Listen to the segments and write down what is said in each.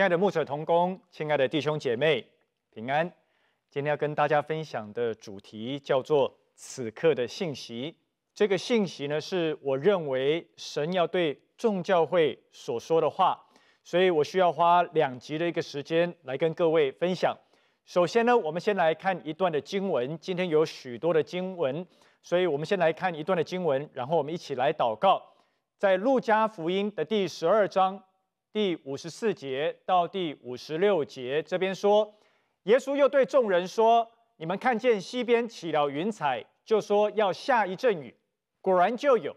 亲爱的牧者同工，亲爱的弟兄姐妹，平安。今天要跟大家分享的主题叫做“此刻的信息”。这个信息呢，是我认为神要对众教会所说的话，所以我需要花两集的一个时间来跟各位分享。首先呢，我们先来看一段的经文。今天有许多的经文，所以我们先来看一段的经文，然后我们一起来祷告。在路加福音的第十二章。第五十四节到第五十六节，这边说，耶稣又对众人说：“你们看见西边起了云彩，就说要下一阵雨，果然就有；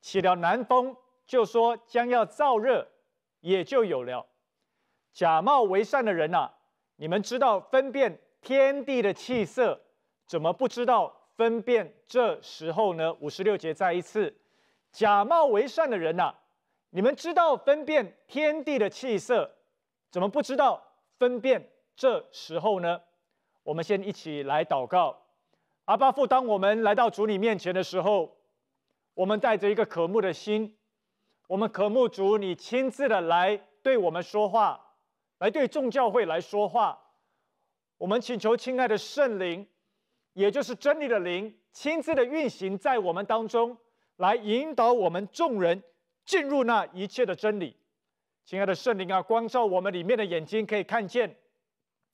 起了南风，就说将要燥热，也就有了。假冒为善的人呐，你们知道分辨天地的气色，怎么不知道分辨这时候呢？”五十六节再一次，假冒为善的人呐。你们知道分辨天地的气色，怎么不知道分辨这时候呢？我们先一起来祷告。阿巴父，当我们来到主你面前的时候，我们带着一个渴慕的心，我们渴慕主你亲自的来对我们说话，来对众教会来说话。我们请求亲爱的圣灵，也就是真理的灵，亲自的运行在我们当中，来引导我们众人。进入那一切的真理，亲爱的圣灵啊，光照我们里面的眼睛可以看见，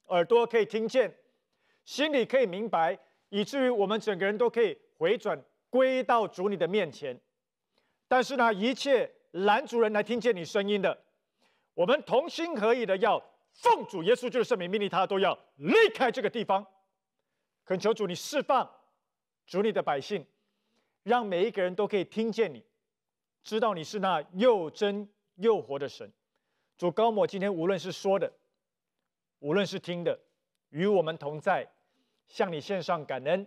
耳朵可以听见，心里可以明白，以至于我们整个人都可以回转归到主你的面前。但是呢，一切拦主人来听见你声音的，我们同心合意的要奉主耶稣就是圣名命令他都要离开这个地方。恳求主你释放主你的百姓，让每一个人都可以听见你。知道你是那又真又活的神，主高某今天无论是说的，无论是听的，与我们同在，向你献上感恩。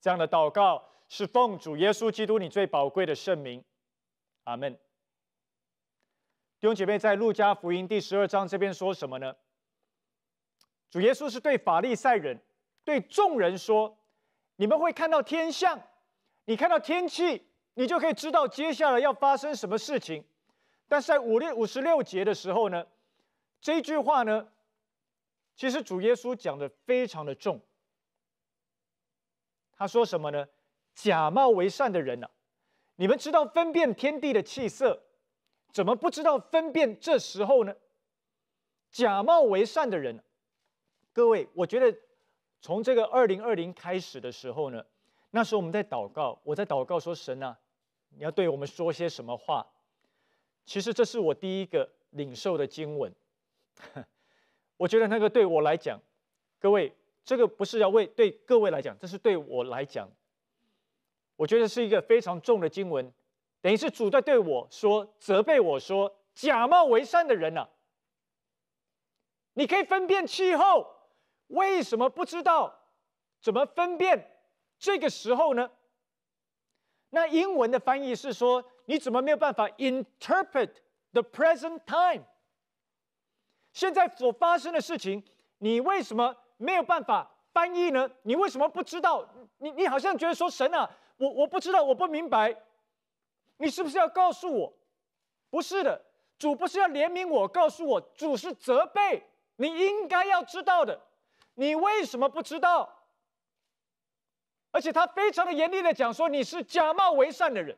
这样的祷告是奉主耶稣基督你最宝贵的圣名，阿门。弟兄姐妹，在路加福音第十二章这边说什么呢？主耶稣是对法利赛人、对众人说：“你们会看到天象，你看到天气。”你就可以知道接下来要发生什么事情，但是在五六五十六节的时候呢，这句话呢，其实主耶稣讲的非常的重。他说什么呢？假冒为善的人呐，你们知道分辨天地的气色，怎么不知道分辨这时候呢？假冒为善的人，各位，我觉得从这个二零二零开始的时候呢。那时候我们在祷告，我在祷告说：“神啊，你要对我们说些什么话？”其实这是我第一个领受的经文。我觉得那个对我来讲，各位，这个不是要为对各位来讲，这是对我来讲，我觉得是一个非常重的经文，等于是主在对我说，责备我说：“假冒为善的人呐，你可以分辨气候，为什么不知道怎么分辨？”这个时候呢，那英文的翻译是说，你怎么没有办法 interpret the present time？现在所发生的事情，你为什么没有办法翻译呢？你为什么不知道？你你好像觉得说神啊，我我不知道，我不明白，你是不是要告诉我？不是的，主不是要怜悯我，告诉我，主是责备你应该要知道的，你为什么不知道？而且他非常的严厉的讲说你是假冒为善的人，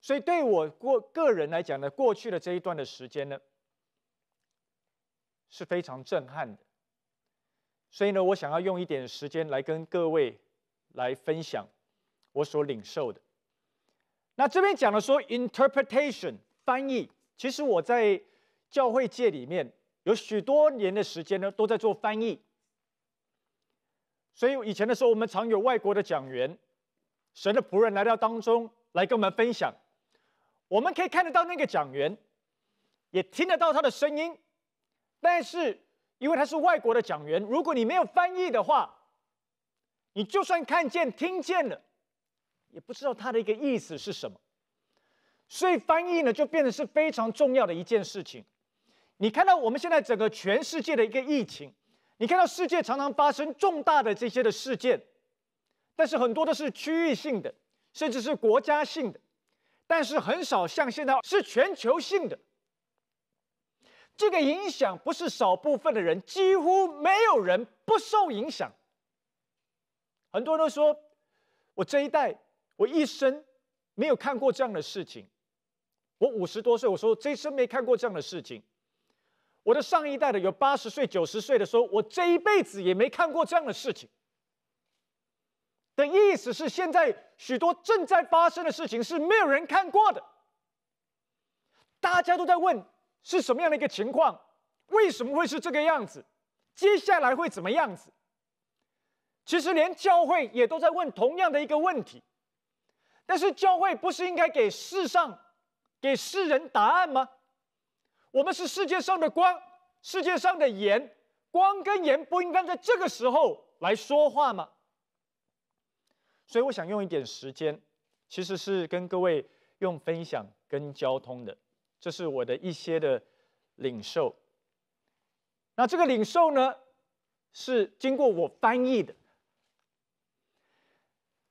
所以对我过个人来讲呢，过去的这一段的时间呢，是非常震撼的。所以呢，我想要用一点时间来跟各位来分享我所领受的。那这边讲的说 interpretation 翻译，其实我在教会界里面有许多年的时间呢，都在做翻译。所以以前的时候，我们常有外国的讲员、神的仆人来到当中来跟我们分享。我们可以看得到那个讲员，也听得到他的声音，但是因为他是外国的讲员，如果你没有翻译的话，你就算看见、听见了，也不知道他的一个意思是什么。所以翻译呢，就变得是非常重要的一件事情。你看到我们现在整个全世界的一个疫情。你看到世界常常发生重大的这些的事件，但是很多都是区域性的，甚至是国家性的。但是很少像现在是全球性的。这个影响不是少部分的人，几乎没有人不受影响。很多人都说，我这一代，我一生没有看过这样的事情。我五十多岁，我说这一生没看过这样的事情。我的上一代的有八十岁、九十岁的，说我这一辈子也没看过这样的事情。的意思是，现在许多正在发生的事情是没有人看过的。大家都在问是什么样的一个情况？为什么会是这个样子？接下来会怎么样子？其实连教会也都在问同样的一个问题。但是教会不是应该给世上、给世人答案吗？我们是世界上的光，世界上的盐，光跟盐不应该在这个时候来说话吗？所以我想用一点时间，其实是跟各位用分享跟交通的，这是我的一些的领受。那这个领受呢，是经过我翻译的。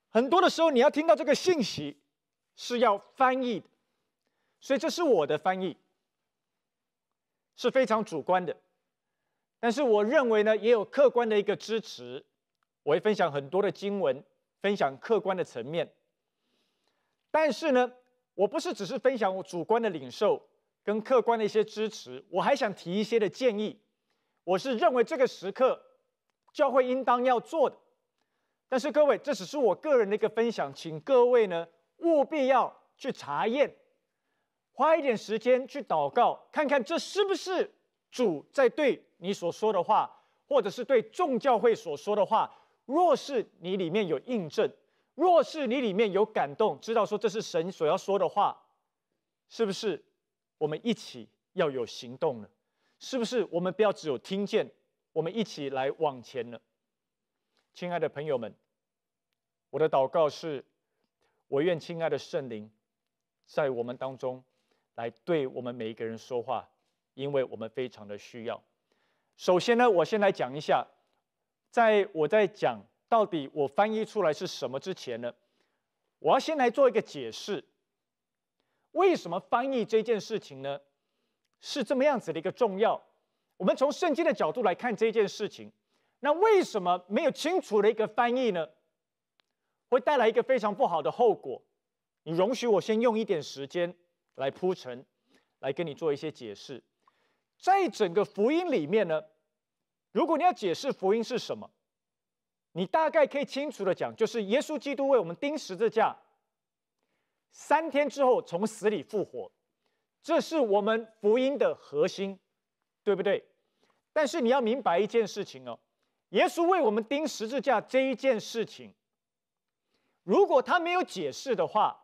很多的时候，你要听到这个信息，是要翻译的，所以这是我的翻译，是非常主观的。但是我认为呢，也有客观的一个支持。我会分享很多的经文。分享客观的层面，但是呢，我不是只是分享我主观的领受跟客观的一些支持，我还想提一些的建议。我是认为这个时刻教会应当要做的，但是各位，这只是我个人的一个分享，请各位呢务必要去查验，花一点时间去祷告，看看这是不是主在对你所说的话，或者是对众教会所说的话。若是你里面有印证，若是你里面有感动，知道说这是神所要说的话，是不是我们一起要有行动呢？是不是我们不要只有听见，我们一起来往前呢？亲爱的朋友们，我的祷告是，我愿亲爱的圣灵在我们当中来对我们每一个人说话，因为我们非常的需要。首先呢，我先来讲一下。在我在讲到底我翻译出来是什么之前呢，我要先来做一个解释。为什么翻译这件事情呢？是这么样子的一个重要。我们从圣经的角度来看这件事情，那为什么没有清楚的一个翻译呢？会带来一个非常不好的后果。你容许我先用一点时间来铺陈，来跟你做一些解释。在整个福音里面呢？如果你要解释福音是什么，你大概可以清楚的讲，就是耶稣基督为我们钉十字架，三天之后从死里复活，这是我们福音的核心，对不对？但是你要明白一件事情哦，耶稣为我们钉十字架这一件事情，如果他没有解释的话，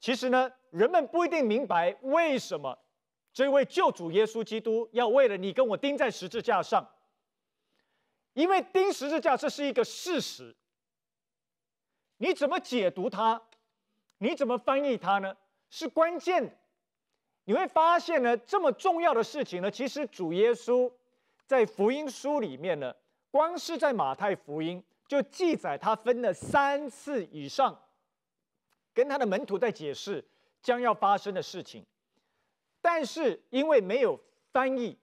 其实呢，人们不一定明白为什么。这位救主耶稣基督要为了你跟我钉在十字架上，因为钉十字架这是一个事实。你怎么解读它？你怎么翻译它呢？是关键。你会发现呢，这么重要的事情呢，其实主耶稣在福音书里面呢，光是在马太福音就记载他分了三次以上，跟他的门徒在解释将要发生的事情。但是因为没有翻译，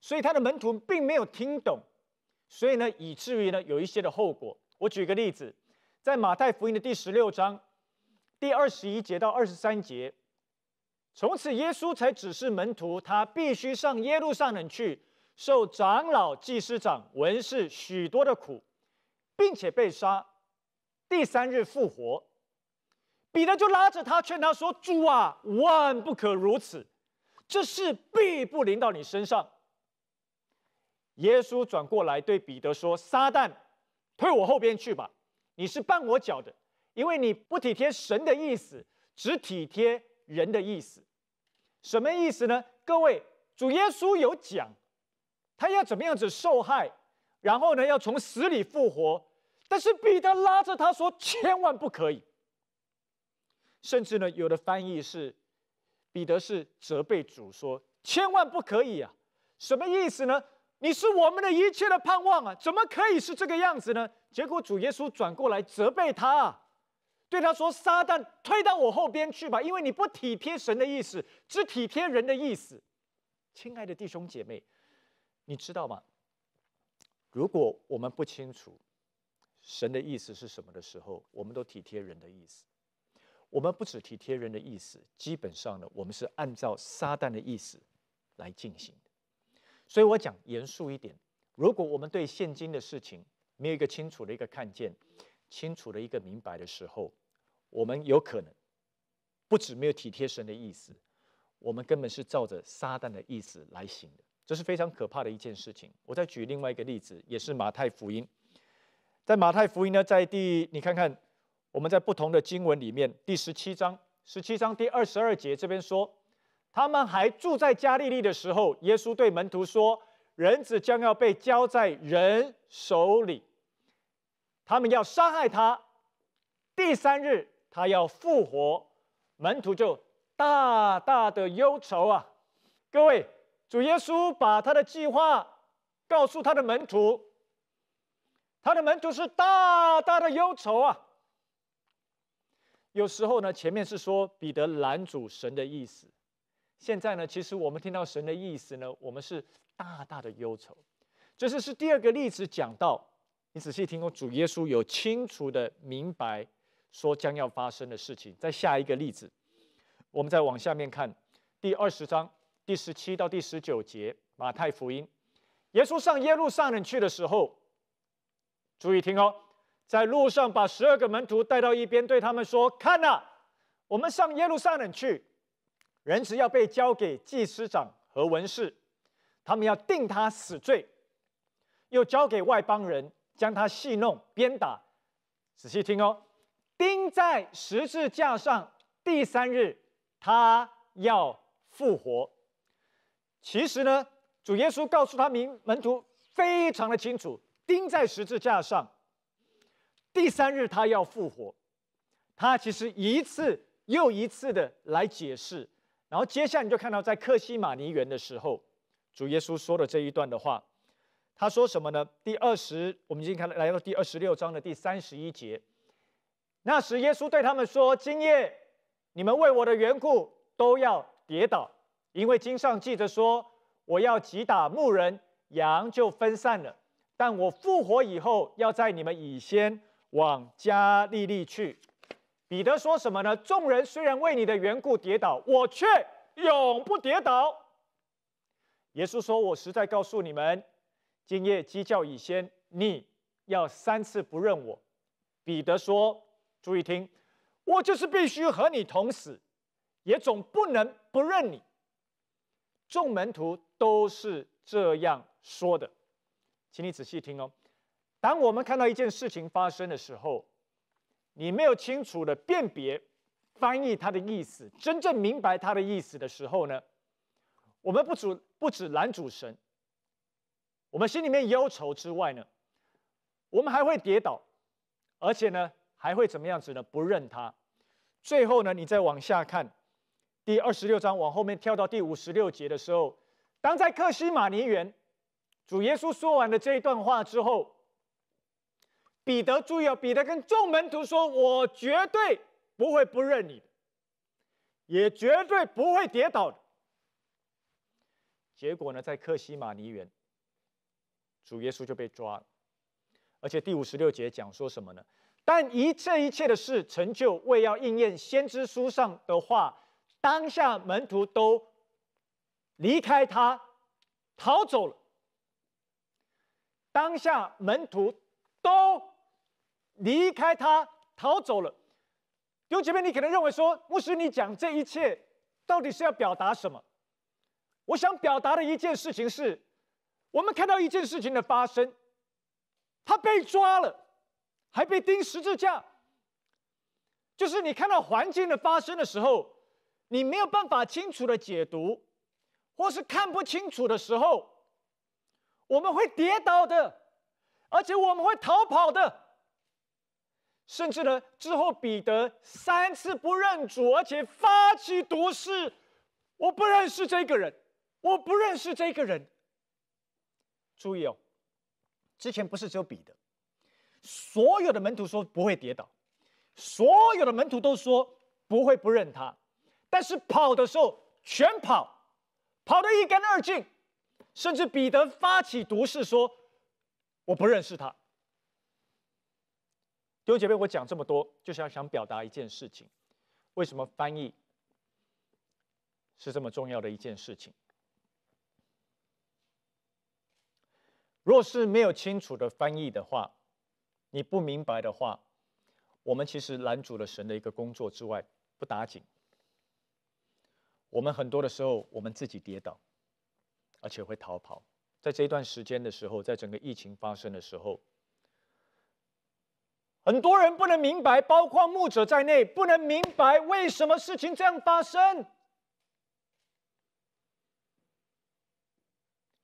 所以他的门徒并没有听懂，所以呢，以至于呢有一些的后果。我举个例子，在马太福音的第十六章第二十一节到二十三节，从此耶稣才指示门徒，他必须上耶路撒冷去，受长老、祭司长、文士许多的苦，并且被杀，第三日复活。彼得就拉着他劝他说：“主啊，万不可如此。”这事必不临到你身上。耶稣转过来对彼得说：“撒旦，退我后边去吧！你是绊我脚的，因为你不体贴神的意思，只体贴人的意思。什么意思呢？各位，主耶稣有讲，他要怎么样子受害，然后呢，要从死里复活。但是彼得拉着他说：千万不可以。甚至呢，有的翻译是。”彼得是责备主说：“千万不可以啊！什么意思呢？你是我们的一切的盼望啊，怎么可以是这个样子呢？”结果主耶稣转过来责备他，对他说：“撒旦，退到我后边去吧，因为你不体贴神的意思，只体贴人的意思。”亲爱的弟兄姐妹，你知道吗？如果我们不清楚神的意思是什么的时候，我们都体贴人的意思。我们不只体贴人的意思，基本上呢，我们是按照撒旦的意思来进行的。所以我讲严肃一点，如果我们对现今的事情没有一个清楚的一个看见，清楚的一个明白的时候，我们有可能不止没有体贴神的意思，我们根本是照着撒旦的意思来行的，这是非常可怕的一件事情。我再举另外一个例子，也是马太福音，在马太福音呢，在第你看看。我们在不同的经文里面，第十七章十七章第二十二节这边说，他们还住在加利利的时候，耶稣对门徒说：“人子将要被交在人手里，他们要杀害他，第三日他要复活。”门徒就大大的忧愁啊！各位，主耶稣把他的计划告诉他的门徒，他的门徒是大大的忧愁啊！有时候呢，前面是说彼得拦阻神的意思，现在呢，其实我们听到神的意思呢，我们是大大的忧愁。这是是第二个例子讲到，你仔细听哦，主耶稣有清楚的明白说将要发生的事情。在下一个例子，我们再往下面看第二十章第十七到第十九节，马太福音，耶稣上耶路撒冷去的时候，注意听哦。在路上，把十二个门徒带到一边，对他们说：“看呐，我们上耶路撒冷去，人子要被交给祭司长和文士，他们要定他死罪，又交给外邦人将他戏弄、鞭打。仔细听哦，钉在十字架上，第三日他要复活。其实呢，主耶稣告诉他名门徒非常的清楚，钉在十字架上。”第三日他要复活，他其实一次又一次的来解释，然后接下来你就看到在克西马尼园的时候，主耶稣说的这一段的话，他说什么呢？第二十，我们已经看来到第二十六章的第三十一节。那时耶稣对他们说：“今夜你们为我的缘故都要跌倒，因为经上记着说，我要击打牧人，羊就分散了。但我复活以后，要在你们以先。”往加利利去，彼得说什么呢？众人虽然为你的缘故跌倒，我却永不跌倒。耶稣说：“我实在告诉你们，今夜鸡叫以先，你要三次不认我。”彼得说：“注意听，我就是必须和你同死，也总不能不认你。”众门徒都是这样说的，请你仔细听哦。当我们看到一件事情发生的时候，你没有清楚的辨别、翻译它的意思，真正明白它的意思的时候呢，我们不止不止拦主神，我们心里面忧愁之外呢，我们还会跌倒，而且呢，还会怎么样子呢？不认他。最后呢，你再往下看，第二十六章往后面跳到第五十六节的时候，当在克西马尼园，主耶稣说完了这一段话之后。彼得注意哦，彼得跟众门徒说：“我绝对不会不认你的，也绝对不会跌倒的。”结果呢，在克西马尼园，主耶稣就被抓了。而且第五十六节讲说什么呢？但一这一切的事成就，为要应验先知书上的话，当下门徒都离开他，逃走了。当下门徒都。离开他逃走了，有姐妹，你可能认为说，牧师，你讲这一切到底是要表达什么？我想表达的一件事情是，我们看到一件事情的发生，他被抓了，还被钉十字架。就是你看到环境的发生的时候，你没有办法清楚的解读，或是看不清楚的时候，我们会跌倒的，而且我们会逃跑的。甚至呢，之后彼得三次不认主，而且发起毒誓：“我不认识这个人，我不认识这个人。”注意哦，之前不是只有彼得，所有的门徒说不会跌倒，所有的门徒都说不会不认他，但是跑的时候全跑，跑得一干二净，甚至彼得发起毒誓说：“我不认识他。”弟兄姐妹，我讲这么多，就是要想表达一件事情：为什么翻译是这么重要的一件事情？若是没有清楚的翻译的话，你不明白的话，我们其实拦阻了神的一个工作之外，不打紧。我们很多的时候，我们自己跌倒，而且会逃跑。在这一段时间的时候，在整个疫情发生的时候，很多人不能明白，包括牧者在内，不能明白为什么事情这样发生。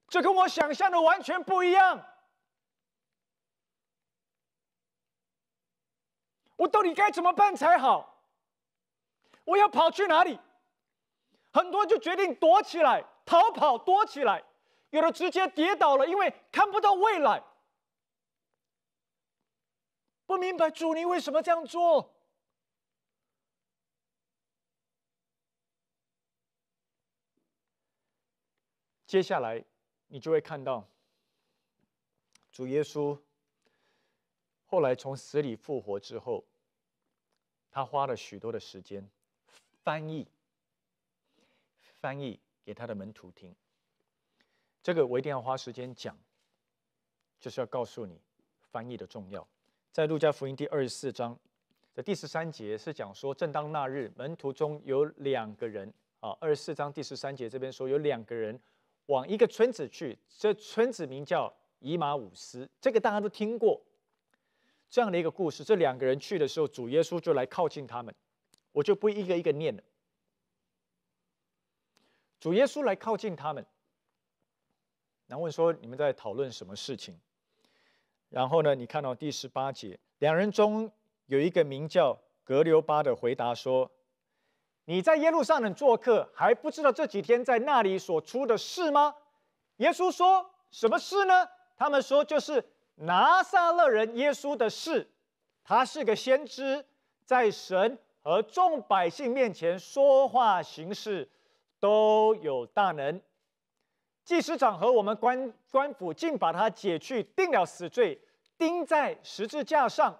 这跟我想象的完全不一样。我到底该怎么办才好？我要跑去哪里？很多就决定躲起来、逃跑、躲起来，有的直接跌倒了，因为看不到未来。不明白主，你为什么这样做？接下来。你就会看到，主耶稣后来从死里复活之后，他花了许多的时间翻译，翻译给他的门徒听。这个我一定要花时间讲，就是要告诉你翻译的重要。在路加福音第二十四章的第十三节是讲说，正当那日，门徒中有两个人啊，二十四章第十三节这边说有两个人。往一个村子去，这村子名叫以马五斯，这个大家都听过这样的一个故事。这两个人去的时候，主耶稣就来靠近他们，我就不一个一个念了。主耶稣来靠近他们，然后问说：“你们在讨论什么事情？”然后呢，你看到第十八节，两人中有一个名叫格留巴的回答说。你在耶路撒冷做客，还不知道这几天在那里所出的事吗？耶稣说什么事呢？他们说就是拿撒勒人耶稣的事。他是个先知，在神和众百姓面前说话行事都有大能。祭司长和我们官官府竟把他解去，定了死罪，钉在十字架上。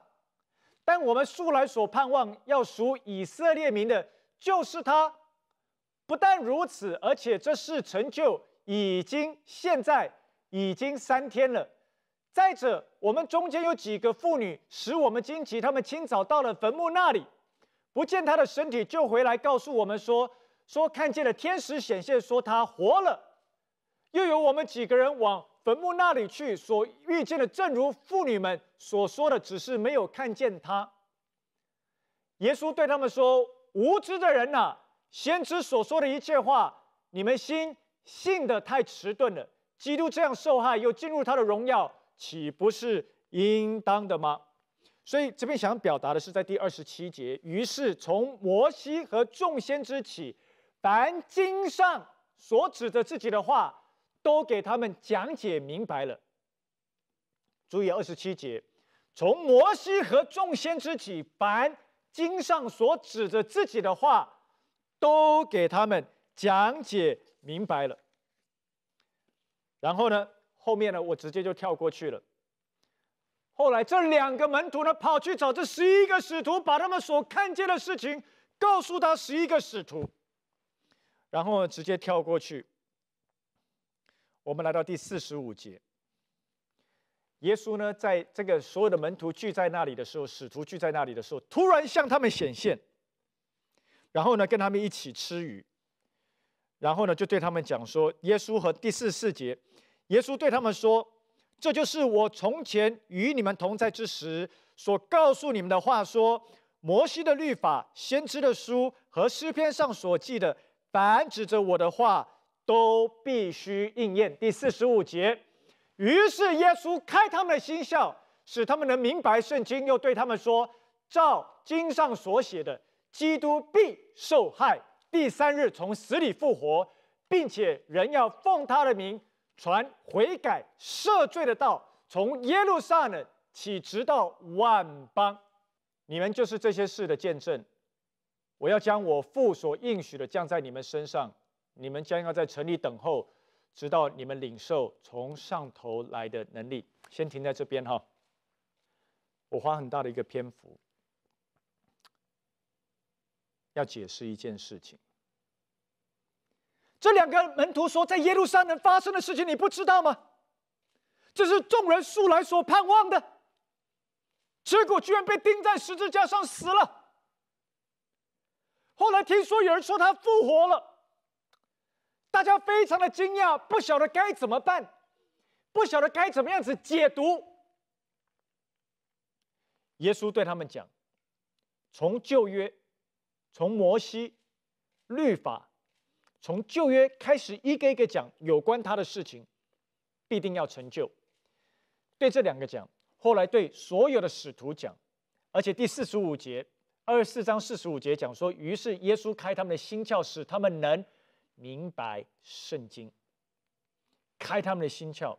但我们素来所盼望要赎以色列民的。就是他，不但如此，而且这事成就已经现在已经三天了。再者，我们中间有几个妇女使我们惊奇，他们清早到了坟墓那里，不见他的身体，就回来告诉我们说，说看见了天使显现，说他活了。又有我们几个人往坟墓那里去，所遇见的正如妇女们所说的，只是没有看见他。耶稣对他们说。无知的人呐，先知所说的一切话，你们心信的太迟钝了。基督这样受害，又进入他的荣耀，岂不是应当的吗？所以这边想表达的是，在第二十七节，于是从摩西和众先知起，凡经上所指着自己的话，都给他们讲解明白了。注意二十七节，从摩西和众先知起，凡。经上所指着自己的话，都给他们讲解明白了。然后呢，后面呢，我直接就跳过去了。后来这两个门徒呢，跑去找这十一个使徒，把他们所看见的事情告诉他十一个使徒。然后直接跳过去，我们来到第四十五节。耶稣呢，在这个所有的门徒聚在那里的时候，使徒聚在那里的时候，突然向他们显现，然后呢，跟他们一起吃鱼，然后呢，就对他们讲说：“耶稣和第四四节，耶稣对他们说：‘这就是我从前与你们同在之时所告诉你们的话，说摩西的律法、先知的书和诗篇上所记的，凡指着我的话，都必须应验。’第四十五节。”于是耶稣开他们的心窍，使他们能明白圣经，又对他们说：“照经上所写的，基督必受害，第三日从死里复活，并且人要奉他的名传悔改赦罪的道，从耶路撒冷起，直到万邦。”你们就是这些事的见证。我要将我父所应许的降在你们身上，你们将要在城里等候，直到你们领受从上头来的能力。先停在这边哈。我花很大的一个篇幅，要解释一件事情。这两个门徒说，在耶路撒冷发生的事情，你不知道吗？这是众人素来所盼望的，结果居然被钉在十字架上死了。后来听说有人说他复活了，大家非常的惊讶，不晓得该怎么办，不晓得该怎么样子解读。耶稣对他们讲：“从旧约，从摩西律法，从旧约开始，一个一个讲有关他的事情，必定要成就。”对这两个讲，后来对所有的使徒讲，而且第四十五节。二十四章四十五节讲说，于是耶稣开他们的心窍，使他们能明白圣经。开他们的心窍，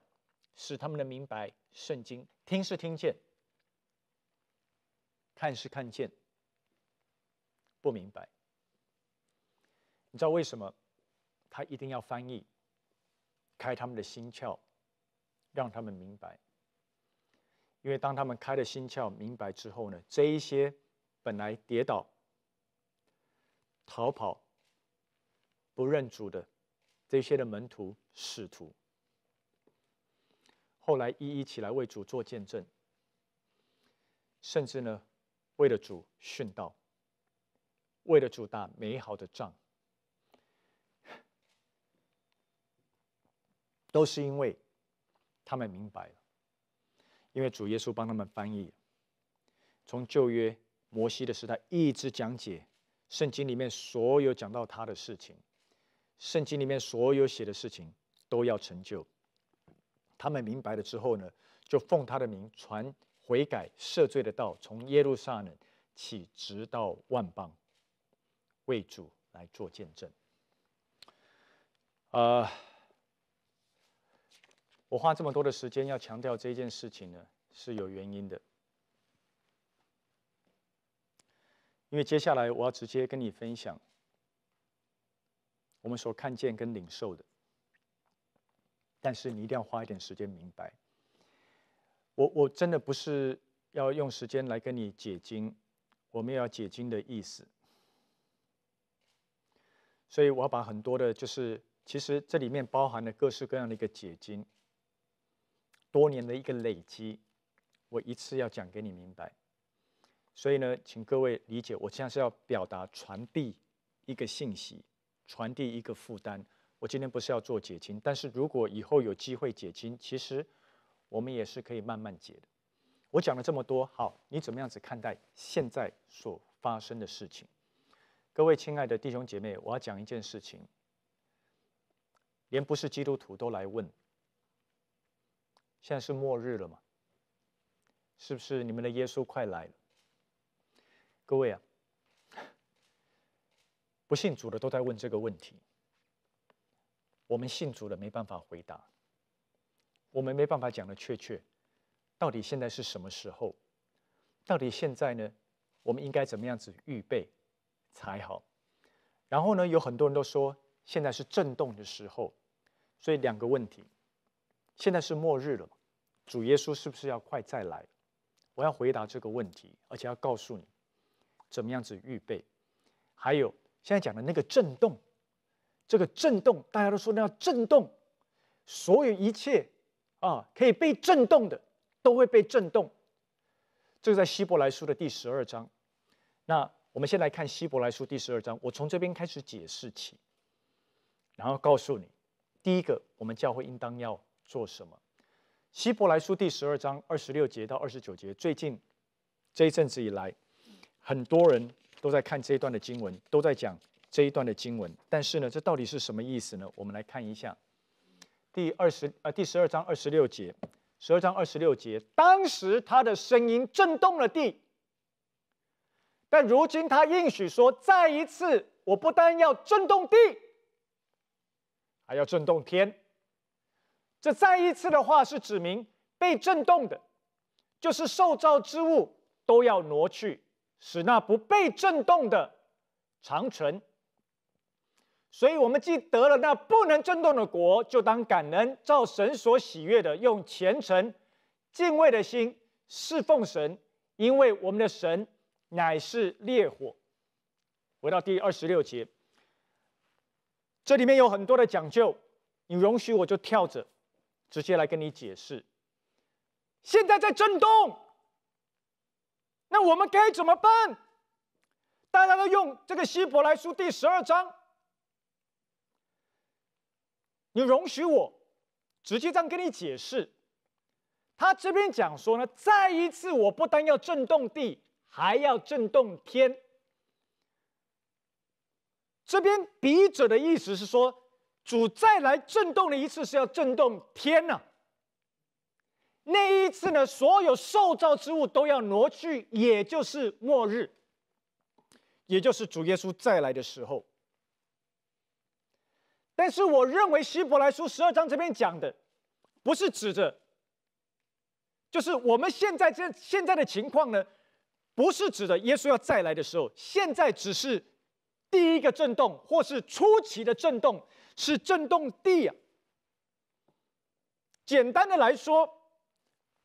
使他们能明白圣经。听是听见，看是看见，不明白。你知道为什么他一定要翻译，开他们的心窍，让他们明白？因为当他们开了心窍，明白之后呢，这一些。本来跌倒、逃跑、不认主的这些的门徒、使徒，后来一一起来为主做见证，甚至呢，为了主殉道，为了主打美好的仗，都是因为他们明白了，因为主耶稣帮他们翻译，从旧约。摩西的时代一直讲解圣经里面所有讲到他的事情，圣经里面所有写的事情都要成就。他们明白了之后呢，就奉他的名传悔改赦罪的道，从耶路撒冷起，直到万邦，为主来做见证。呃，我花这么多的时间要强调这件事情呢，是有原因的。因为接下来我要直接跟你分享我们所看见跟领受的，但是你一定要花一点时间明白。我我真的不是要用时间来跟你解经，我们要解经的意思。所以我要把很多的，就是其实这里面包含了各式各样的一个解经，多年的一个累积，我一次要讲给你明白。所以呢，请各位理解，我现在是要表达传递一个信息，传递一个负担。我今天不是要做解经，但是如果以后有机会解经，其实我们也是可以慢慢解的。我讲了这么多，好，你怎么样子看待现在所发生的事情？各位亲爱的弟兄姐妹，我要讲一件事情，连不是基督徒都来问：现在是末日了吗？是不是你们的耶稣快来了？各位啊，不信主的都在问这个问题。我们信主的没办法回答，我们没办法讲的确切，到底现在是什么时候？到底现在呢？我们应该怎么样子预备才好？然后呢，有很多人都说现在是震动的时候，所以两个问题：现在是末日了，主耶稣是不是要快再来？我要回答这个问题，而且要告诉你。怎么样子预备？还有现在讲的那个震动，这个震动，大家都说那要震动，所有一切啊可以被震动的都会被震动。这个在希伯来书的第十二章。那我们先来看希伯来书第十二章，我从这边开始解释起，然后告诉你，第一个我们教会应当要做什么。希伯来书第十二章二十六节到二十九节，最近这一阵子以来。很多人都在看这一段的经文，都在讲这一段的经文。但是呢，这到底是什么意思呢？我们来看一下第二十呃第十二章二十六节，十二章二十六节，当时他的声音震动了地，但如今他应许说，再一次，我不但要震动地，还要震动天。这再一次的话是指明被震动的，就是受造之物都要挪去。使那不被震动的长存。所以，我们既得了那不能震动的国，就当感恩，照神所喜悦的，用虔诚、敬畏的心侍奉神，因为我们的神乃是烈火。回到第二十六节，这里面有很多的讲究，你容许我就跳着，直接来跟你解释。现在在震动，那我们该怎么办？大家都用这个希伯来书第十二章。你容许我直接这样跟你解释，他这边讲说呢，再一次，我不单要震动地，还要震动天。这边笔者的意思是说，主再来震动的一次是要震动天呐。那一次呢，所有受造之物都要挪去，也就是末日，也就是主耶稣再来的时候。但是我认为希伯来书十二章这边讲的，不是指着，就是我们现在这现在的情况呢，不是指的耶稣要再来的时候，现在只是第一个震动，或是初期的震动，是震动地啊。简单的来说，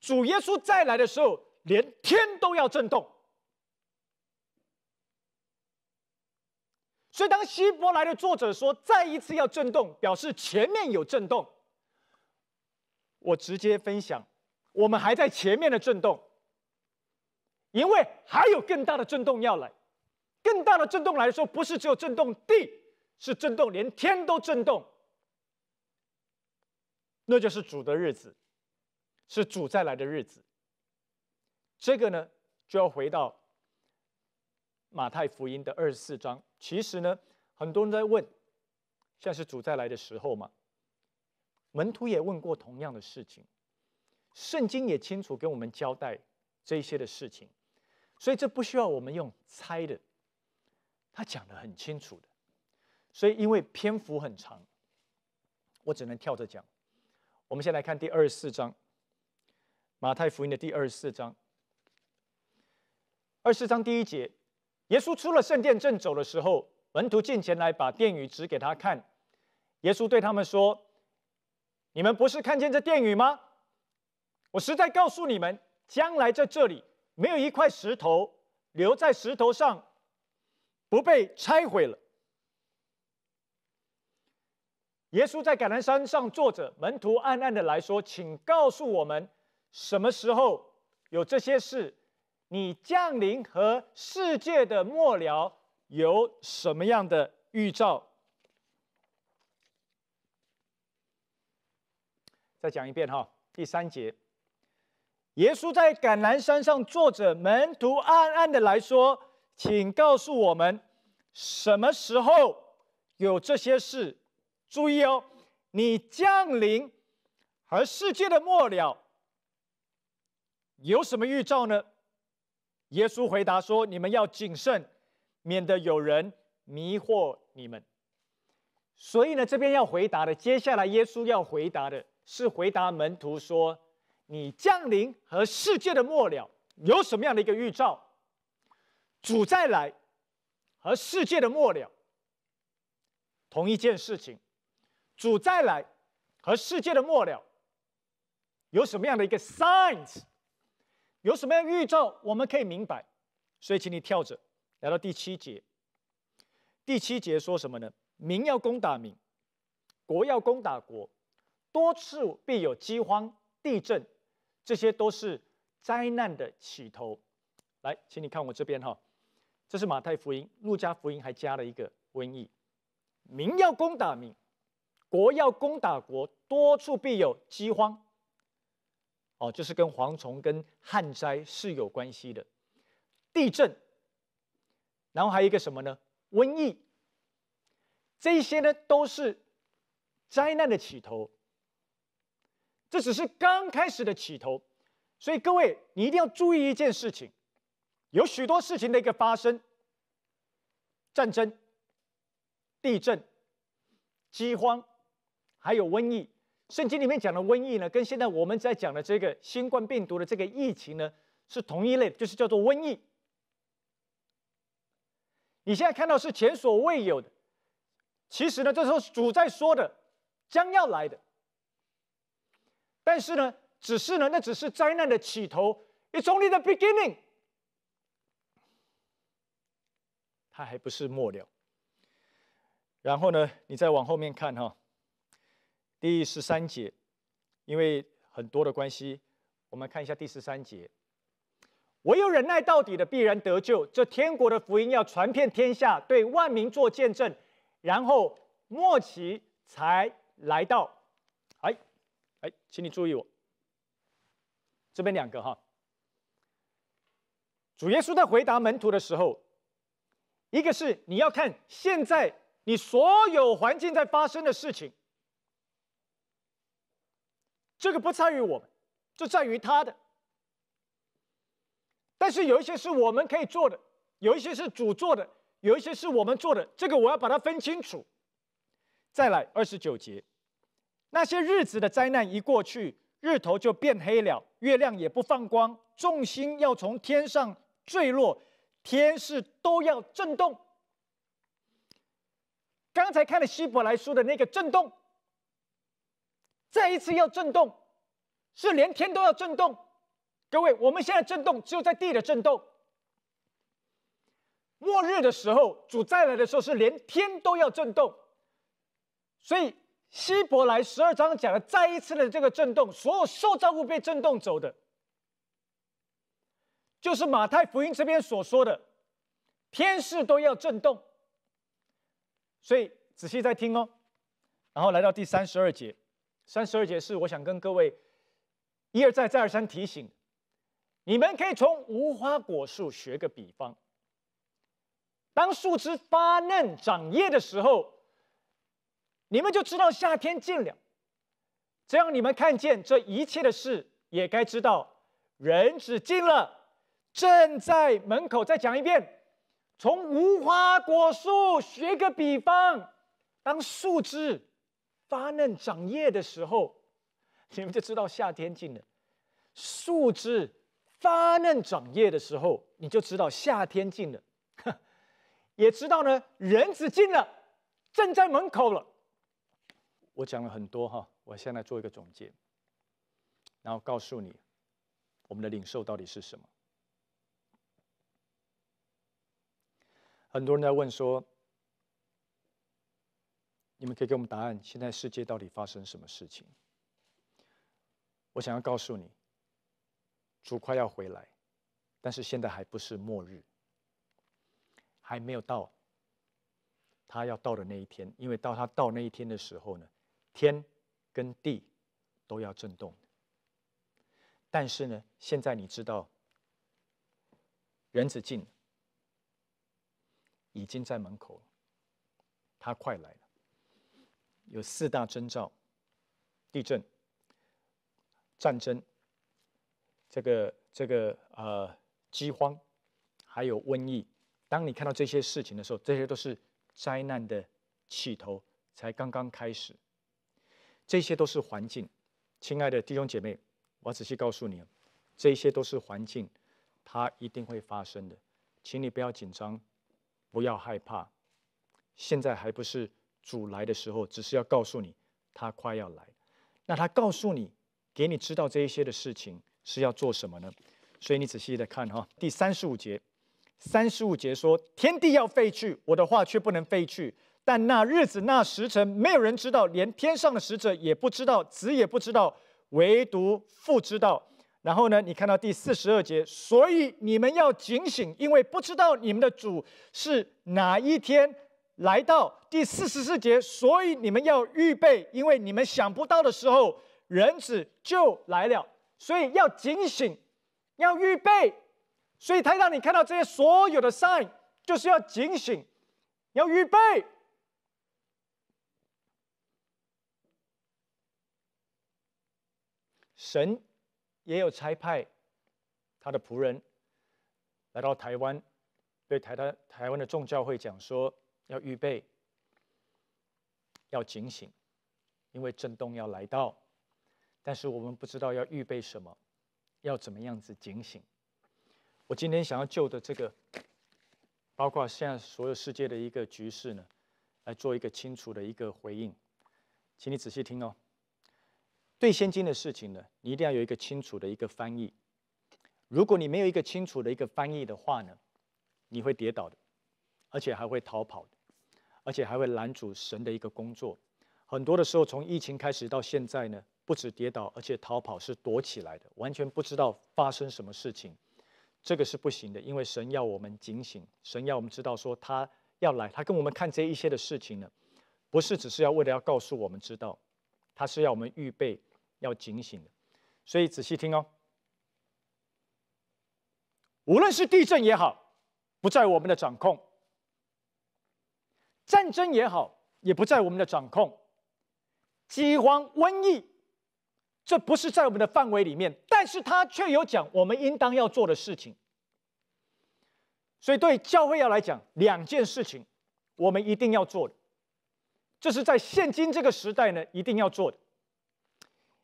主耶稣再来的时候，连天都要震动。所以，当希伯来的作者说再一次要震动，表示前面有震动。我直接分享，我们还在前面的震动，因为还有更大的震动要来。更大的震动来说，不是只有震动地，是震动连天都震动。那就是主的日子，是主再来的日子。这个呢，就要回到。马太福音的二十四章，其实呢，很多人在问，现在是主再来的时候嘛？门徒也问过同样的事情，圣经也清楚跟我们交代这些的事情，所以这不需要我们用猜的，他讲的很清楚的。所以因为篇幅很长，我只能跳着讲。我们先来看第二十四章，马太福音的第二十四章，二十四章第一节。耶稣出了圣殿正走的时候，门徒进前来把殿宇指给他看。耶稣对他们说：“你们不是看见这殿宇吗？我实在告诉你们，将来在这里没有一块石头留在石头上，不被拆毁了。”耶稣在橄榄山上坐着，门徒暗暗的来说：“请告诉我们，什么时候有这些事？”你降临和世界的末了有什么样的预兆？再讲一遍哈，第三节，耶稣在橄榄山上坐着，门徒暗暗的来说：“请告诉我们，什么时候有这些事？注意哦，你降临和世界的末了有什么预兆呢？”耶稣回答说：“你们要谨慎，免得有人迷惑你们。”所以呢，这边要回答的，接下来耶稣要回答的是回答门徒说：“你降临和世界的末了有什么样的一个预兆？主再来和世界的末了同一件事情，主再来和世界的末了有什么样的一个 signs？” 有什么样预兆，我们可以明白。所以，请你跳着来到第七节。第七节说什么呢？民要攻打民，国要攻打国，多次必有饥荒、地震，这些都是灾难的起头。来，请你看我这边哈，这是马太福音，路加福音还加了一个瘟疫。民要攻打民，国要攻打国，多处必有饥荒。哦，就是跟蝗虫、跟旱灾是有关系的，地震，然后还有一个什么呢？瘟疫，这些呢都是灾难的起头，这只是刚开始的起头，所以各位你一定要注意一件事情，有许多事情的一个发生，战争、地震、饥荒，还有瘟疫。圣经里面讲的瘟疫呢，跟现在我们在讲的这个新冠病毒的这个疫情呢，是同一类，就是叫做瘟疫。你现在看到是前所未有的。其实呢，这时候主在说的将要来的，但是呢，只是呢，那只是灾难的起头，It's only the beginning，它还不是末了。然后呢，你再往后面看哈，第十三节，因为很多的关系，我们看一下第十三节。唯有忍耐到底的，必然得救。这天国的福音要传遍天下，对万民做见证。然后末期才来到，哎，哎，请你注意我这边两个哈。主耶稣在回答门徒的时候，一个是你要看现在你所有环境在发生的事情，这个不在于我们，这在于他的。但是有一些是我们可以做的，有一些是主做的。有一些是我们做的，这个我要把它分清楚。再来二十九节，那些日子的灾难一过去，日头就变黑了，月亮也不放光，众星要从天上坠落，天是都要震动。刚才看了希伯来书的那个震动，再一次要震动，是连天都要震动。各位，我们现在震动只有在地的震动。末日的时候，主再来的时候，是连天都要震动。所以希伯来十二章讲的再一次的这个震动，所有受造物被震动走的，就是马太福音这边所说的，天势都要震动。所以仔细再听哦。然后来到第三十二节，三十二节是我想跟各位一而再再而三提醒，你们可以从无花果树学个比方。当树枝发嫩长叶的时候，你们就知道夏天近了。只要你们看见这一切的事，也该知道人子近了，正在门口。再讲一遍，从无花果树学个比方，当树枝发嫩长叶的时候，你们就知道夏天近了。树枝发嫩长叶的时候，你就知道夏天近了。也知道呢，人子近了，正在门口了。我讲了很多哈，我现在做一个总结，然后告诉你，我们的领受到底是什么。很多人在问说，你们可以给我们答案，现在世界到底发生什么事情？我想要告诉你，主快要回来，但是现在还不是末日。还没有到他要到的那一天，因为到他到那一天的时候呢，天跟地都要震动。但是呢，现在你知道，人子近已经在门口了，他快来。有四大征兆：地震、战争、这个这个呃饥荒，还有瘟疫。当你看到这些事情的时候，这些都是灾难的起头，才刚刚开始。这些都是环境，亲爱的弟兄姐妹，我仔细告诉你，这些都是环境，它一定会发生的，请你不要紧张，不要害怕。现在还不是主来的时候，只是要告诉你，他快要来。那他告诉你，给你知道这一些的事情是要做什么呢？所以你仔细的看哈，第三十五节。三十五节说：“天地要废去，我的话却不能废去。但那日子、那时辰，没有人知道，连天上的使者也不知道，子也不知道，唯独父知道。然后呢，你看到第四十二节，所以你们要警醒，因为不知道你们的主是哪一天来到。第四十四节，所以你们要预备，因为你们想不到的时候，人子就来了。所以要警醒，要预备。”所以，他让你看到这些所有的 sign，就是要警醒，要预备。神也有差派他的仆人来到台湾，对台湾台湾的众教会讲说，要预备，要警醒，因为震动要来到。但是我们不知道要预备什么，要怎么样子警醒。我今天想要就的这个包括现在所有世界的一个局势呢，来做一个清楚的一个回应。请你仔细听哦。对现今的事情呢，你一定要有一个清楚的一个翻译。如果你没有一个清楚的一个翻译的话呢，你会跌倒的，而且还会逃跑的，而且还会拦阻神的一个工作。很多的时候，从疫情开始到现在呢，不止跌倒，而且逃跑是躲起来的，完全不知道发生什么事情。这个是不行的，因为神要我们警醒，神要我们知道说他要来，他跟我们看这一些的事情呢，不是只是要为了要告诉我们知道，他是要我们预备要警醒的。所以仔细听哦，无论是地震也好，不在我们的掌控；战争也好，也不在我们的掌控；饥荒、瘟疫。这不是在我们的范围里面，但是他却有讲我们应当要做的事情。所以对教会要来讲，两件事情我们一定要做的，这是在现今这个时代呢一定要做的。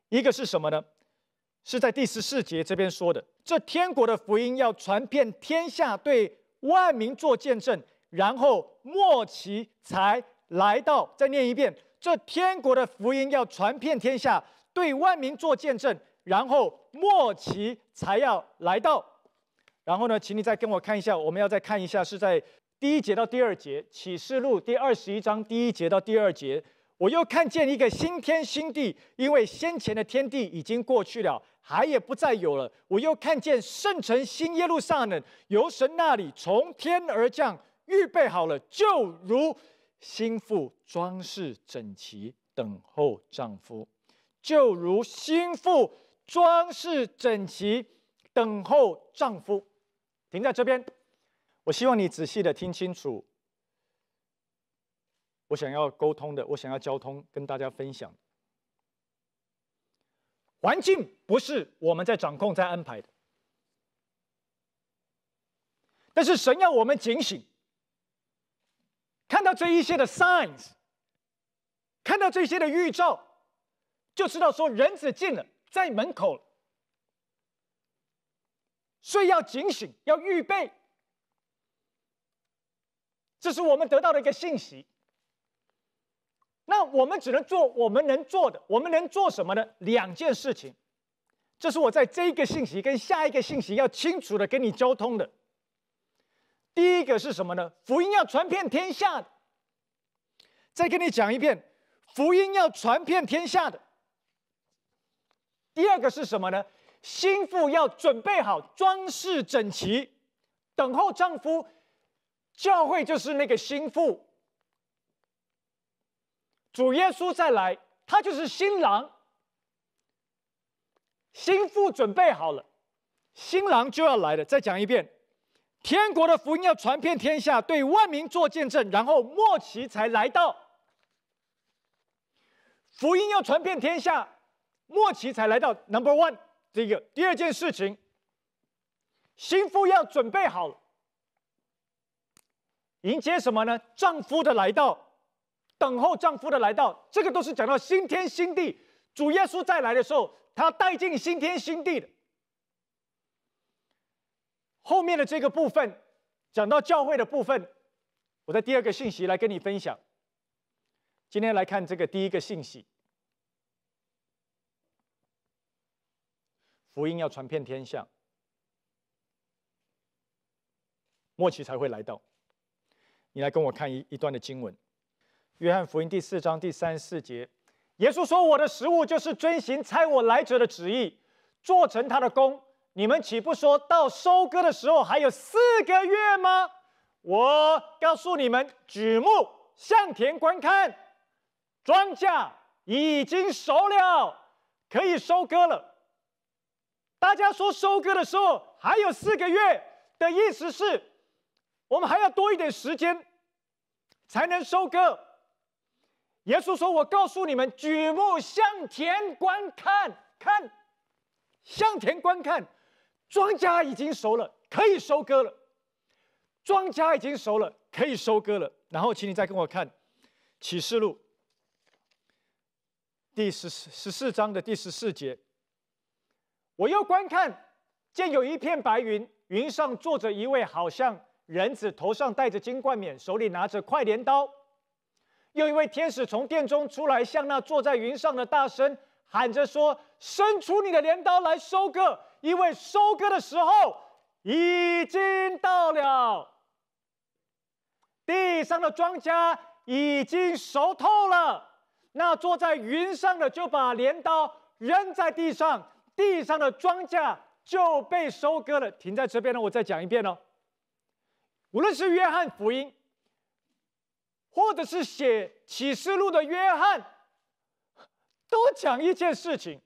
一个是什么呢？是在第十四节这边说的，这天国的福音要传遍天下，对万民做见证，然后末期才来到。再念一遍，这天国的福音要传遍天下。对万民做见证，然后末期才要来到。然后呢，请你再跟我看一下，我们要再看一下，是在第一节到第二节，启示录第二十一章第一节到第二节。我又看见一个新天新地，因为先前的天地已经过去了，海也不再有了。我又看见圣城新耶路撒冷由神那里从天而降，预备好了，就如心腹装饰整齐，等候丈夫。就如心腹装饰整齐，等候丈夫。停在这边，我希望你仔细的听清楚。我想要沟通的，我想要交通，跟大家分享。环境不是我们在掌控、在安排的，但是神要我们警醒，看到这一些的 signs，看到这些的预兆。就知道说人子进了，在门口了，所以要警醒，要预备。这是我们得到的一个信息。那我们只能做我们能做的，我们能做什么呢？两件事情，这是我在这一个信息跟下一个信息要清楚的跟你交通的。第一个是什么呢？福音要传遍天下。再跟你讲一遍，福音要传遍天下的。第二个是什么呢？心腹要准备好，装饰整齐，等候丈夫。教会就是那个心腹，主耶稣再来，他就是新郎。心腹准备好了，新郎就要来了。再讲一遍，天国的福音要传遍天下，对万民做见证，然后末期才来到。福音要传遍天下。末期才来到 number one 这个第二件事情，新妇要准备好，迎接什么呢？丈夫的来到，等候丈夫的来到，这个都是讲到新天新地。主耶稣再来的时候，他带进新天新地的。后面的这个部分讲到教会的部分，我在第二个信息来跟你分享。今天来看这个第一个信息。福音要传遍天下，末期才会来到。你来跟我看一一段的经文，《约翰福音》第四章第三十四节，耶稣说：“我的食物就是遵行差我来者的旨意，做成他的功。你们岂不说到收割的时候还有四个月吗？我告诉你们，举目向田观看，庄稼已经熟了，可以收割了。”大家说收割的时候还有四个月的意思是，我们还要多一点时间才能收割。耶稣说：“我告诉你们，举目向田观看，看向田观看，庄稼已经熟了，可以收割了。庄稼已经熟了，可以收割了。然后，请你再跟我看启示录第十十四章的第十四节。”我又观看，见有一片白云，云上坐着一位好像人子头上戴着金冠冕，手里拿着快镰刀。又一位天使从殿中出来，向那坐在云上的大声喊着说：“伸出你的镰刀来收割，因为收割的时候已经到了。地上的庄稼已经熟透了。那坐在云上的就把镰刀扔在地上，地上的庄稼就被收割了。”停在这边呢，我再讲一遍哦。无论是约翰福音。或者是写启示录的约翰，都讲一件事情：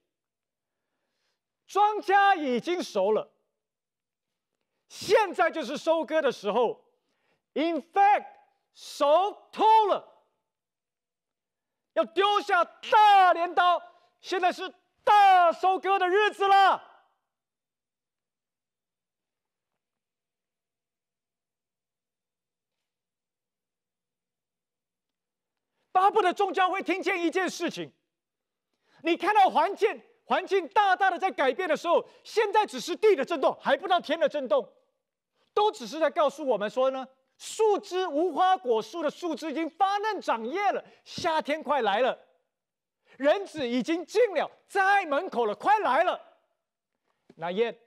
庄稼已经熟了，现在就是收割的时候。In fact，熟透了，要丢下大镰刀，现在是大收割的日子了。巴不得众教会听见一件事情：你看到环境环境大大的在改变的时候，现在只是地的震动，还不到天的震动，都只是在告诉我们说呢，树枝无花果树的树枝已经发嫩长叶了，夏天快来了，人子已经进了，在门口了，快来了。那耶，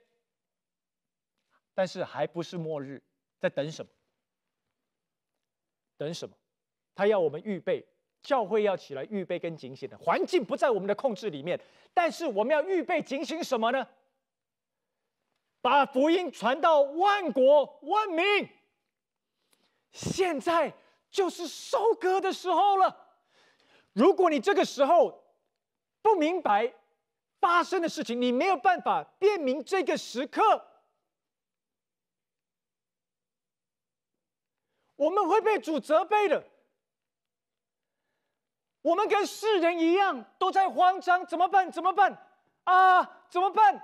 但是还不是末日，在等什么？等什么？他要我们预备。教会要起来预备跟警醒的环境不在我们的控制里面，但是我们要预备警醒什么呢？把福音传到万国万民。现在就是收割的时候了。如果你这个时候不明白发生的事情，你没有办法辨明这个时刻，我们会被主责备的。我们跟世人一样，都在慌张，怎么办？怎么办？啊，怎么办？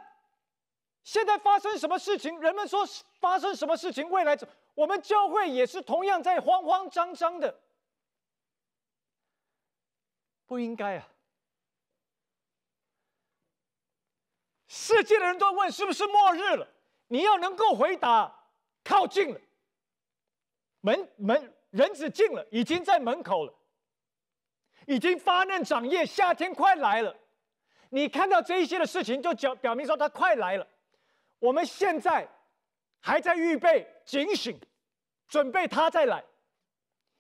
现在发生什么事情？人们说发生什么事情？未来怎？我们教会也是同样在慌慌张张的，不应该啊！世界的人都问是不是末日了？你要能够回答，靠近了，门门人子进了，已经在门口了。已经发嫩长叶，夏天快来了。你看到这一些的事情，就表表明说它快来了。我们现在还在预备、警醒，准备他再来，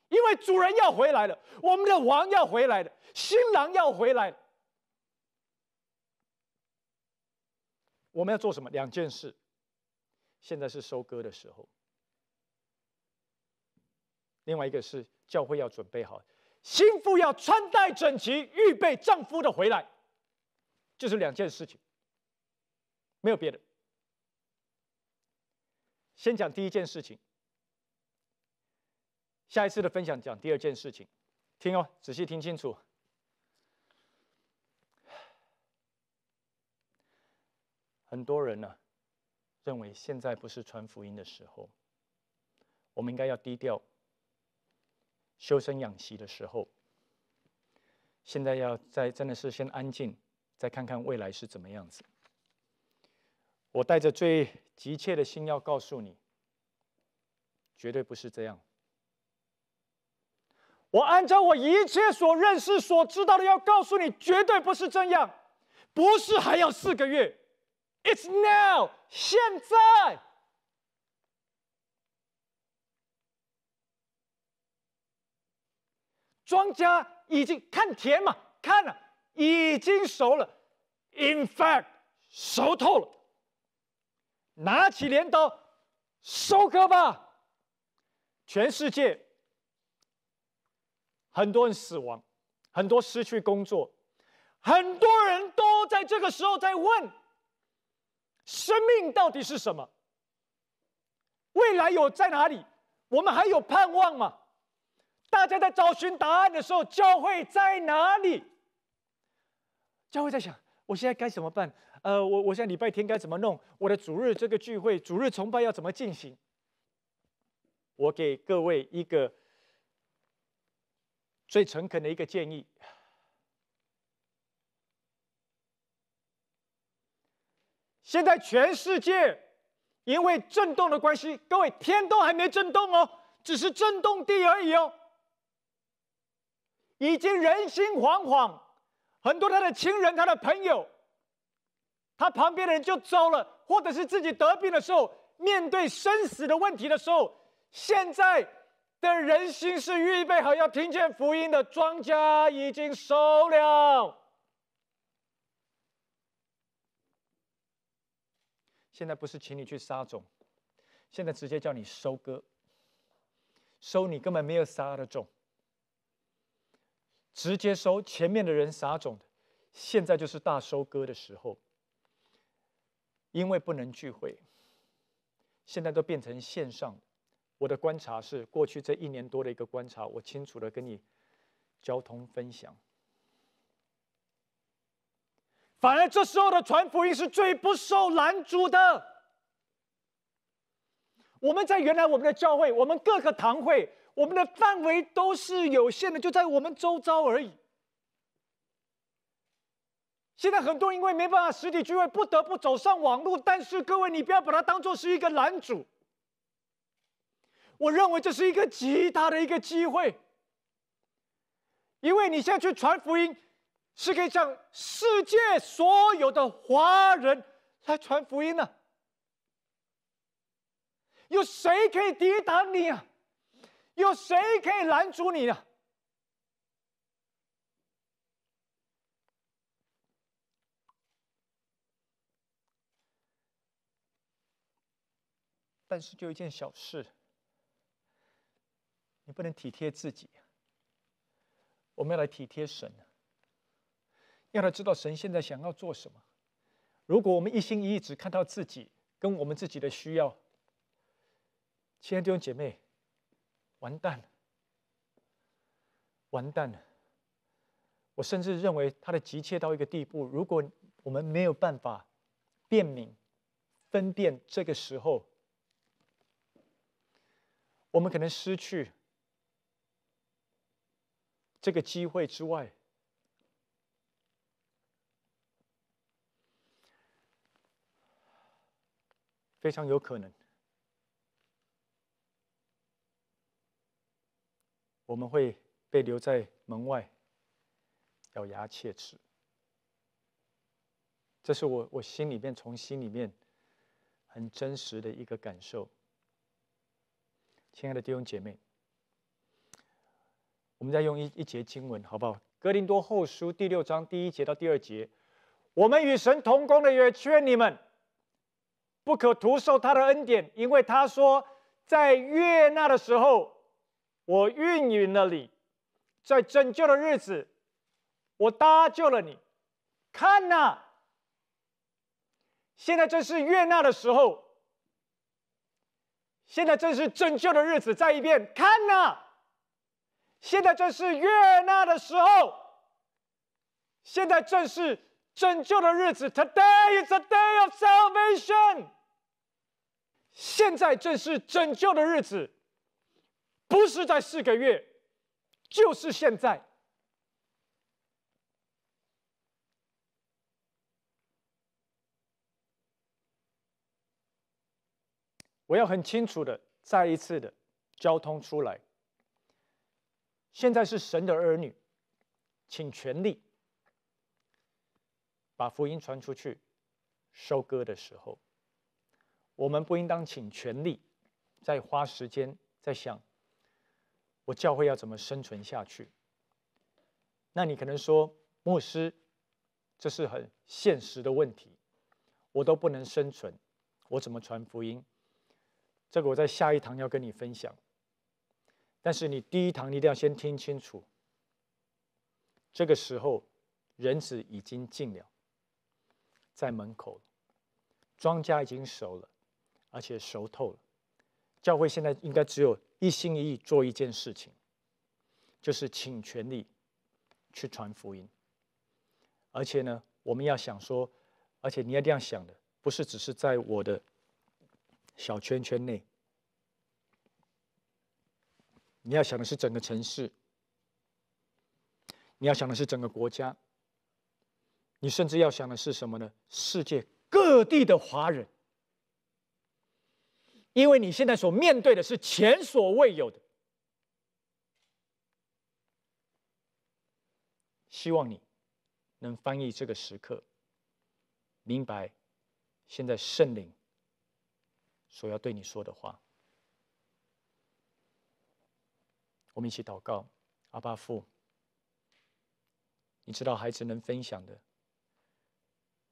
因为主人要回来了，我们的王要回来了，新郎要回来了。我们要做什么？两件事。现在是收割的时候，另外一个是教会要准备好。心腹要穿戴整齐，预备丈夫的回来，就是两件事情，没有别的。先讲第一件事情，下一次的分享讲第二件事情，听哦，仔细听清楚。很多人呢，认为现在不是传福音的时候，我们应该要低调。修身养息的时候，现在要在真的是先安静，再看看未来是怎么样子。我带着最急切的心要告诉你，绝对不是这样。我按照我一切所认识、所知道的，要告诉你，绝对不是这样，不是还要四个月，It's now，现在。庄家已经看田嘛，看了已经熟了，in fact 熟透了。拿起镰刀收割吧。全世界很多人死亡，很多失去工作，很多人都在这个时候在问：生命到底是什么？未来有在哪里？我们还有盼望吗？大家在找寻答案的时候，教会在哪里？教会在想，我现在该怎么办？呃，我我现在礼拜天该怎么弄？我的主日这个聚会、主日崇拜要怎么进行？我给各位一个最诚恳的一个建议：现在全世界因为震动的关系，各位天都还没震动哦，只是震动地而已哦，已经人心惶惶，很多他的亲人、他的朋友，他旁边的人就走了，或者是自己得病的时候，面对生死的问题的时候，现在的人心是预备好要听见福音的，庄稼已经收了。现在不是请你去撒种，现在直接叫你收割，收你根本没有撒的种，直接收前面的人撒种的，现在就是大收割的时候。因为不能聚会，现在都变成线上。我的观察是，过去这一年多的一个观察，我清楚的跟你交通分享。反而这时候的传福音是最不受拦阻的。我们在原来我们的教会，我们各个堂会，我们的范围都是有限的，就在我们周遭而已。现在很多因为没办法实体聚会，不得不走上网络。但是各位，你不要把它当做是一个拦阻。我认为这是一个极大的一个机会，因为你现在去传福音。是可以向世界所有的华人来传福音呢？有谁可以抵挡你啊？有谁可以拦阻你呢？但是就一件小事，你不能体贴自己，我们要来体贴神要来知道神现在想要做什么。如果我们一心一意只看到自己跟我们自己的需要，亲爱的弟兄姐妹，完蛋了，完蛋了！我甚至认为他的急切到一个地步，如果我们没有办法辨明、分辨这个时候，我们可能失去这个机会之外。非常有可能，我们会被留在门外，咬牙切齿。这是我我心里面从心里面很真实的一个感受。亲爱的弟兄姐妹，我们再用一一节经文好不好？格林多后书第六章第一节到第二节，我们与神同工的也劝你们。不可徒受他的恩典，因为他说，在悦纳的时候，我运营了你；在拯救的日子，我搭救了你。看呐，现在正是悦纳的时候，现在正是拯救的日子。再一遍，看呐，现在正是悦纳的时候，现在正是拯救的日子。Today is a day of salvation. 现在正是拯救的日子，不是在四个月，就是现在。我要很清楚的再一次的交通出来。现在是神的儿女，请全力把福音传出去，收割的时候。我们不应当请全力，再花时间在想，我教会要怎么生存下去？那你可能说，牧师，这是很现实的问题，我都不能生存，我怎么传福音？这个我在下一堂要跟你分享。但是你第一堂一定要先听清楚，这个时候人子已经进了，在门口，庄稼已经熟了。而且熟透了，教会现在应该只有一心一意做一件事情，就是请全力去传福音。而且呢，我们要想说，而且你要这样想的，不是只是在我的小圈圈内，你要想的是整个城市，你要想的是整个国家，你甚至要想的是什么呢？世界各地的华人。因为你现在所面对的是前所未有的。希望你能翻译这个时刻，明白现在圣灵所要对你说的话。我们一起祷告，阿巴父，你知道孩子能分享的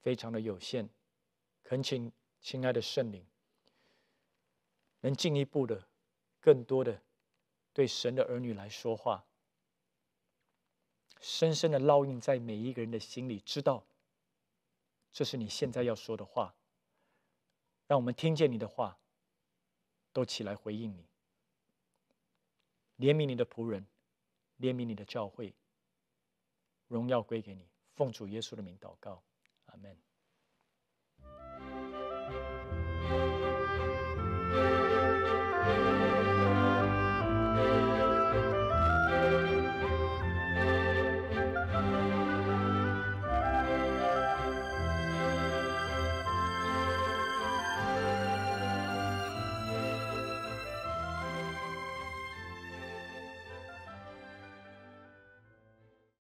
非常的有限，恳请亲爱的圣灵，能进一步的、更多的对神的儿女来说话。深深的烙印在每一个人的心里，知道这是你现在要说的话。让我们听见你的话，都起来回应你。怜悯你的仆人，怜悯你的教会，荣耀归给你。奉主耶稣的名祷告，阿门。